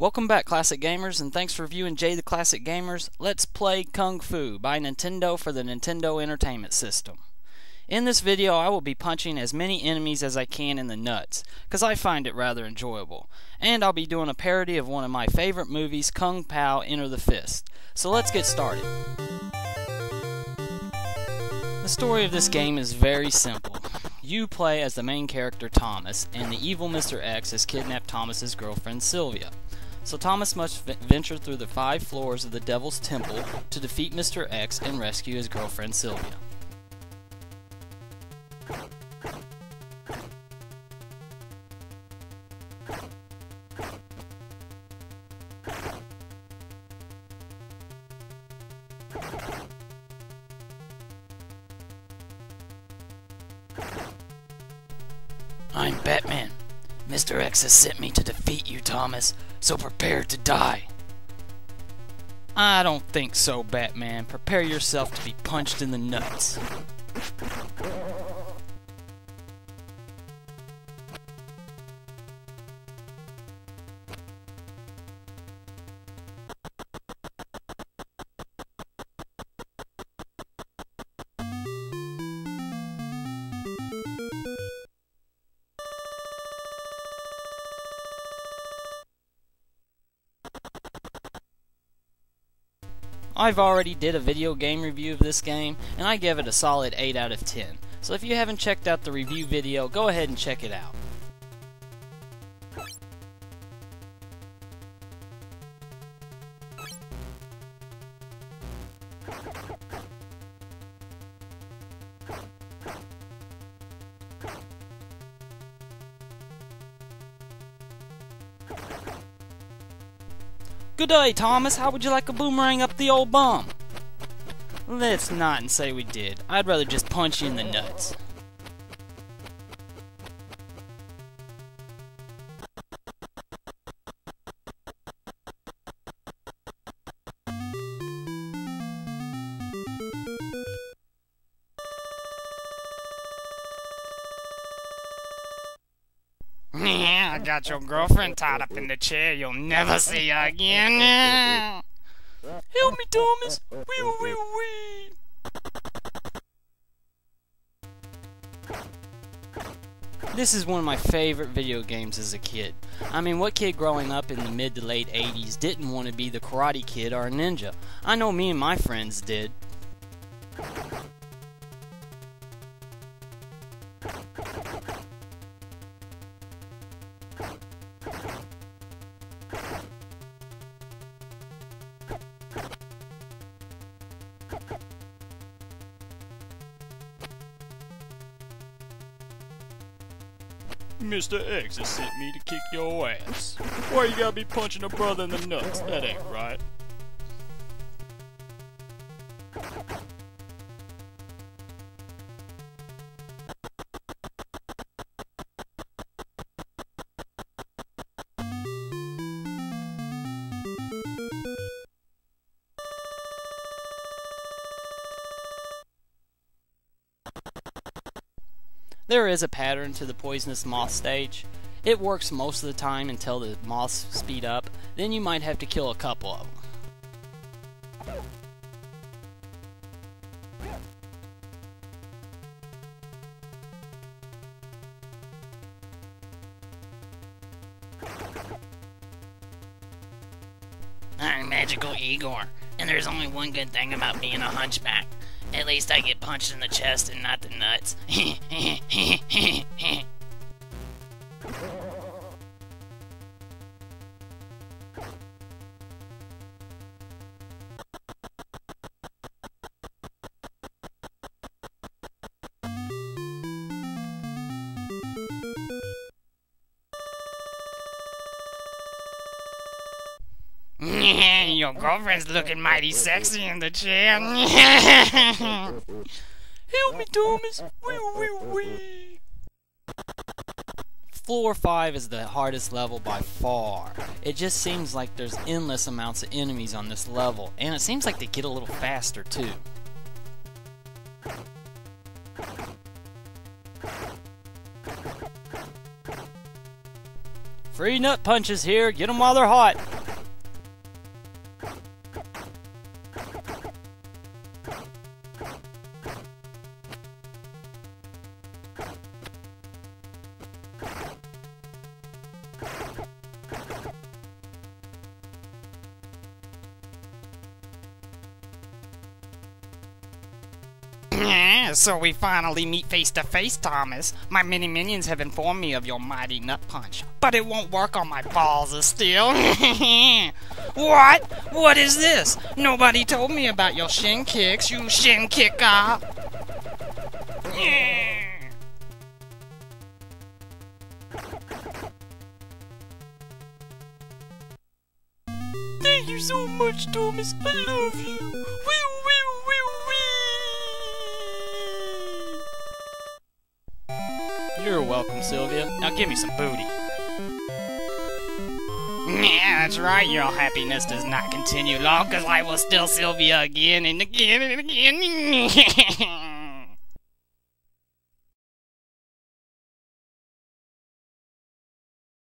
Welcome back Classic Gamers and thanks for viewing Jay the Classic Gamers Let's Play Kung Fu by Nintendo for the Nintendo Entertainment System. In this video I will be punching as many enemies as I can in the nuts, because I find it rather enjoyable. And I'll be doing a parody of one of my favorite movies, Kung Pow Enter the Fist. So let's get started. The story of this game is very simple. You play as the main character Thomas, and the evil Mr. X has kidnapped Thomas's girlfriend Sylvia. So Thomas must venture through the five floors of the Devil's Temple to defeat Mr. X and rescue his girlfriend Sylvia. I'm Batman. Mr. X has sent me to defeat you, Thomas, so prepare to die. I don't think so, Batman. Prepare yourself to be punched in the nuts. I've already did a video game review of this game, and I give it a solid 8 out of 10. So if you haven't checked out the review video, go ahead and check it out. Good day, Thomas. How would you like a boomerang up the old bum? Let's not and say we did. I'd rather just punch you in the nuts. I got your girlfriend tied up in the chair. You'll never see her again. Help me, Thomas! Wee wee wee! This is one of my favorite video games as a kid. I mean, what kid growing up in the mid to late 80s didn't want to be the Karate Kid or a ninja? I know me and my friends did. Mr. X has sent me to kick your ass. Why you gotta be punching a brother in the nuts? That ain't right. There is a pattern to the poisonous moth stage. It works most of the time until the moths speed up, then you might have to kill a couple of them. I'm Magical Igor, and there's only one good thing about being a hunchback. At least I get punched in the chest and not the nuts. Your girlfriend's looking mighty sexy in the chair. Help me, Thomas! Wee wee wee! Floor 5 is the hardest level by far. It just seems like there's endless amounts of enemies on this level, and it seems like they get a little faster too. Free nut punches here. Get them while they're hot. So we finally meet face to face, Thomas. My mini minions have informed me of your mighty nut punch, but it won't work on my balls of steel. what? What is this? Nobody told me about your shin kicks, you shin kicker. You so much, Thomas. I love you. Wee, wee, wee, wee. You're welcome, Sylvia. Now give me some booty. Yeah, that's right. Your happiness does not continue long, because I will steal Sylvia again and again and again.